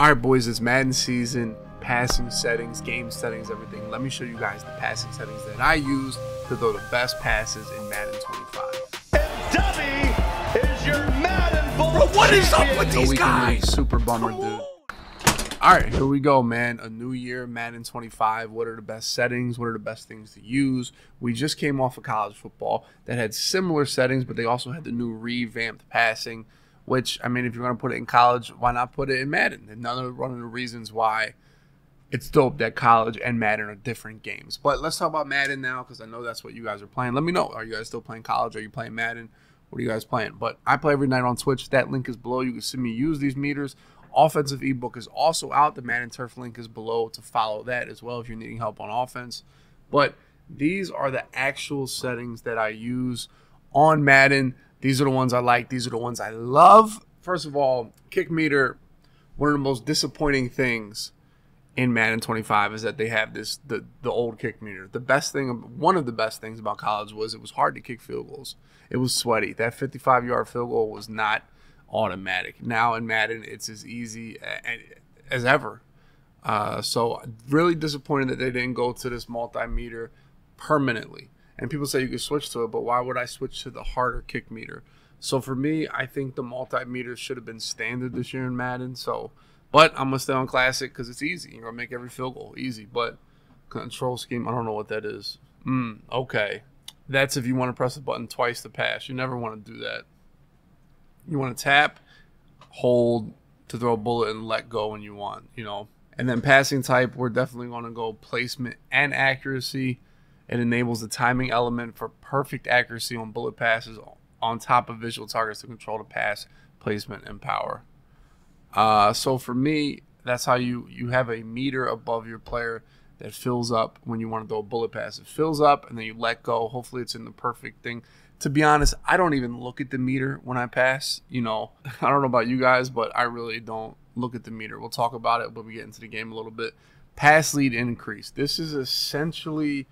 All right, boys, it's Madden season. Passing settings, game settings, everything. Let me show you guys the passing settings that I use to throw the best passes in Madden 25. And Dubby is your Madden Bowl Bro, what is up with No these weekend league, guys? super bummer, dude. All right, here we go, man. A new year, Madden 25. What are the best settings? What are the best things to use? We just came off of college football that had similar settings, but they also had the new revamped passing. Which I mean, if you're gonna put it in college, why not put it in Madden? Another one of the reasons why it's dope that college and Madden are different games. But let's talk about Madden now because I know that's what you guys are playing. Let me know. Are you guys still playing college? Are you playing Madden? What are you guys playing? But I play every night on Twitch. That link is below. You can see me use these meters. Offensive ebook is also out. The Madden Turf link is below to follow that as well if you're needing help on offense. But these are the actual settings that I use on Madden. These are the ones I like. These are the ones I love. First of all, kick meter. One of the most disappointing things in Madden 25 is that they have this the the old kick meter. The best thing, one of the best things about college was it was hard to kick field goals. It was sweaty. That 55 yard field goal was not automatic. Now in Madden, it's as easy as ever. Uh, so really disappointed that they didn't go to this multimeter permanently. And people say you can switch to it, but why would I switch to the harder kick meter? So for me, I think the multimeter should have been standard this year in Madden. So, but I'm gonna stay on classic because it's easy. You're gonna make every field goal easy. But control scheme, I don't know what that is. Mm, okay, that's if you want to press the button twice to pass. You never want to do that. You want to tap, hold to throw a bullet, and let go when you want. You know. And then passing type, we're definitely going to go placement and accuracy. It enables the timing element for perfect accuracy on bullet passes on top of visual targets to control the pass, placement, and power. Uh, so for me, that's how you you have a meter above your player that fills up when you want to throw a bullet pass. It fills up and then you let go. Hopefully, it's in the perfect thing. To be honest, I don't even look at the meter when I pass. You know, I don't know about you guys, but I really don't look at the meter. We'll talk about it when we get into the game a little bit. Pass lead increase. This is essentially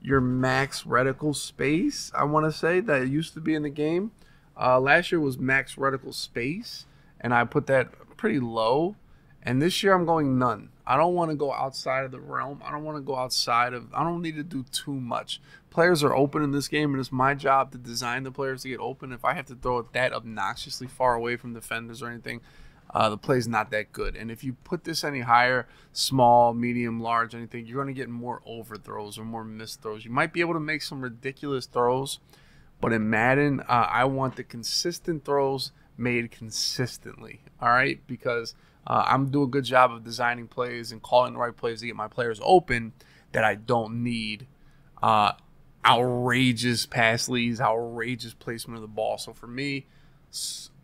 your max reticle space. I want to say that it used to be in the game. Uh, last year was max reticle space, and I put that pretty low. And this year I'm going none. I don't want to go outside of the realm. I don't want to go outside of. I don't need to do too much. Players are open in this game, and it's my job to design the players to get open. If I have to throw it that obnoxiously far away from defenders or anything, uh, the play's not that good. And if you put this any higher, small, medium, large, anything, you're going to get more overthrows or more missed throws. You might be able to make some ridiculous throws, but in Madden, uh, I want the consistent throws made consistently. All right, because uh, I'm doing a good job of designing plays and calling the right plays to get my players open. That I don't need uh, outrageous pass leads, outrageous placement of the ball. So for me,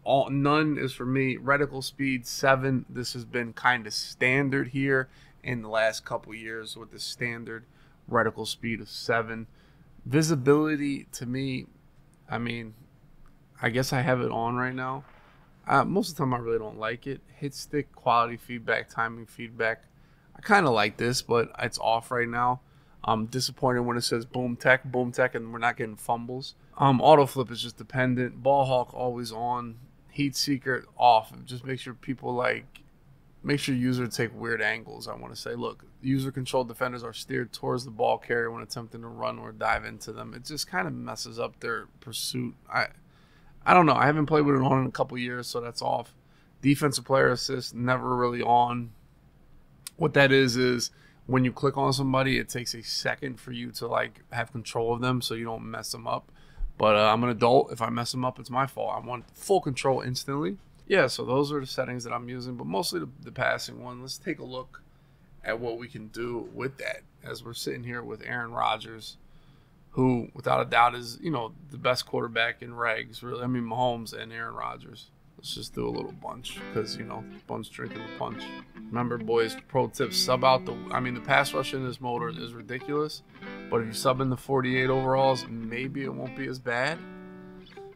all none is for me. Reticle speed seven. This has been kind of standard here in the last couple years with the standard reticle speed of seven. Visibility to me, I mean, I guess I have it on right now. Uh, most of the time, I really don't like it. Hit stick quality feedback, timing feedback. I kind of like this, but it's off right now. I'm disappointed when it says boom tech, boom tech, and we're not getting fumbles. Um, auto flip is just dependent. Ball hawk always on. Heat seeker off. and Just make sure people like make sure user take weird angles. I want to say, look, user controlled defenders are steered towards the ball carrier when attempting to run or dive into them. It just kind of messes up their pursuit. I I don't know. I haven't played with it on in a couple years, so that's off. Defensive player assist never really on. What that is is when you click on somebody, it takes a second for you to like have control of them, so you don't mess them up. But uh, I'm an adult. If I mess them up, it's my fault. I want full control instantly. Yeah, so those are the settings that I'm using, but mostly the, the passing one. Let's take a look at what we can do with that as we're sitting here with Aaron Rodgers, who, without a doubt, is you know the best quarterback in regs. Really, I mean Mahomes and Aaron Rodgers. Let's just do a little bunch because you know bunch drinking the punch. Remember, boys, pro tip: sub out the. I mean, the pass rush in this motor is ridiculous, but if you sub in the 48 overalls, maybe it won't be as bad.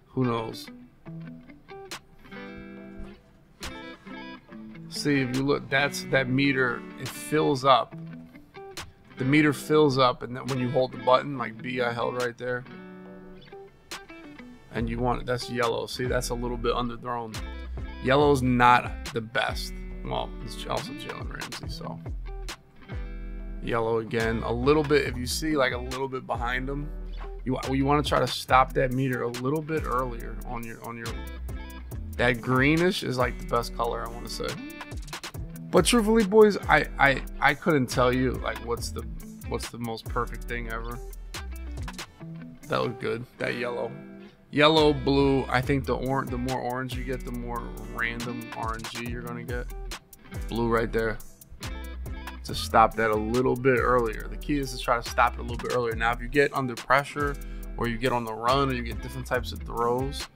Who knows? See, if you look, that's that meter. It fills up. The meter fills up, and then when you hold the button, like B, I held right there, and you want it, that's yellow. See, that's a little bit underthrown. Yellow's not the best. Well, it's also Jalen Ramsey, so yellow again. A little bit. If you see like a little bit behind them you you want to try to stop that meter a little bit earlier on your on your. That greenish is like the best color I want to say. But truthfully, boys, I I I couldn't tell you like what's the what's the most perfect thing ever. That looked good. That yellow. Yellow, blue. I think the orange, the more orange you get, the more random RNG you're gonna get. Blue right there. To stop that a little bit earlier. The key is to try to stop it a little bit earlier. Now, if you get under pressure, or you get on the run, or you get different types of throws,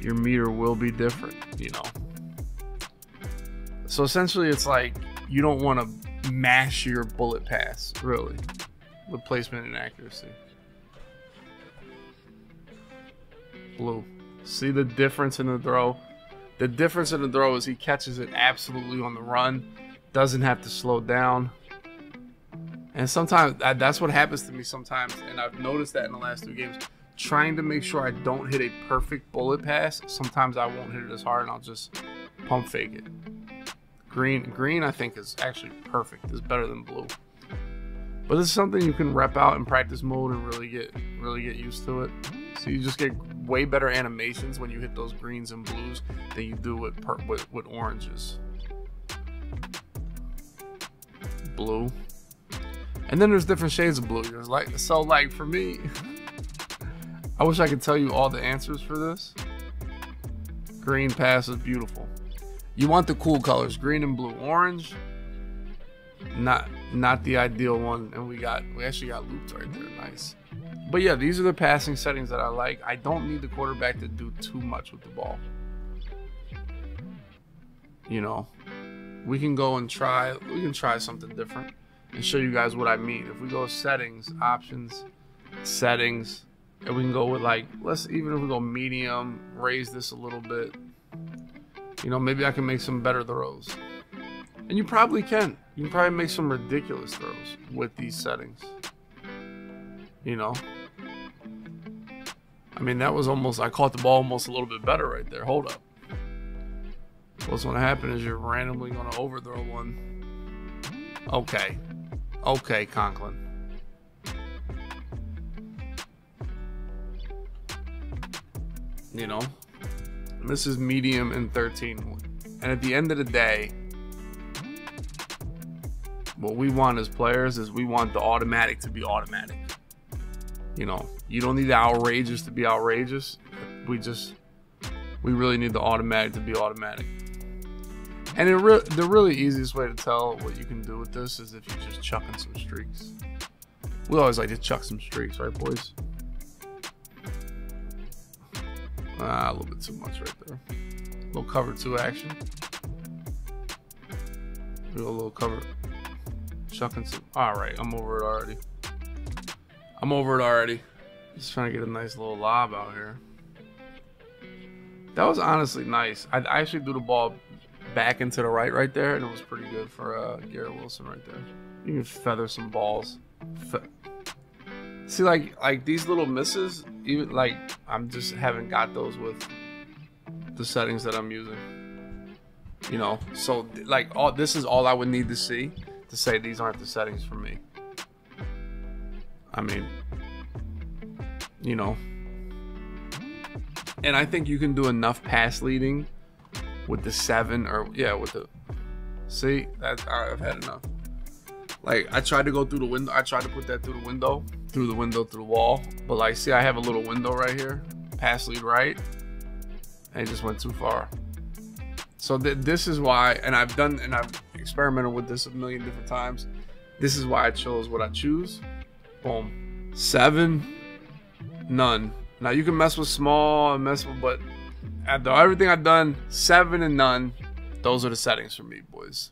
your meter will be different. You know. So essentially, it's like you don't want to mash your bullet pass, really, with placement and accuracy. Blue. See the difference in the throw? The difference in the throw is he catches it absolutely on the run, doesn't have to slow down. And sometimes that's what happens to me sometimes, and I've noticed that in the last two games. Trying to make sure I don't hit a perfect bullet pass, sometimes I won't hit it as hard and I'll just pump fake it. Green, green I think is actually perfect. Is better than blue. But this is something you can rep out in practice mode and really get really get used to it. So you just get way better animations when you hit those greens and blues than you do with with, with oranges. Blue. And then there's different shades of blue. There's like so like for me, I wish I could tell you all the answers for this. Green pass is beautiful. You want the cool colors, green and blue. Orange, not not the ideal one. And we got we actually got looped right there. Nice. But yeah, these are the passing settings that I like. I don't need the quarterback to do too much with the ball. You know, we can go and try, we can try something different and show you guys what I mean. If we go settings, options, settings, and we can go with like, let's even if we go medium, raise this a little bit. You know, maybe I can make some better throws. And you probably can. You can probably make some ridiculous throws with these settings. You know? I mean, that was almost, I caught the ball almost a little bit better right there. Hold up. What's going to happen is you're randomly going to overthrow one. Okay. Okay, Conklin. You know? This is medium and 13. And at the end of the day, what we want as players is we want the automatic to be automatic. You know, you don't need the outrageous to be outrageous. We just, we really need the automatic to be automatic. And re- the really easiest way to tell what you can do with this is if you're just chucking some streaks. We always like to chuck some streaks, right, boys? Ah, a little bit too much right there. A little cover two action. a little cover. Chucking some. All right, I'm over it already. I'm over it already. Just trying to get a nice little lob out here. That was honestly nice. I, I actually threw the ball back into the right right there, and it was pretty good for uh, Garrett Wilson right there. You can feather some balls. Fe See, like like these little misses, even like I'm just haven't got those with the settings that I'm using. You know, so like all this is all I would need to see to say these aren't the settings for me. I mean, you know. And I think you can do enough pass leading with the seven or yeah, with the see that I've had enough. Like I tried to go through the window. I tried to put that through the window, through the window, through the wall. But like, see, I have a little window right here, pass lead right, and it just went too far. So th this is why, and I've done, and I've experimented with this a million different times. This is why I chose what I choose. Boom, seven, none. Now you can mess with small and mess with, but after everything I've done, seven and none, those are the settings for me, boys.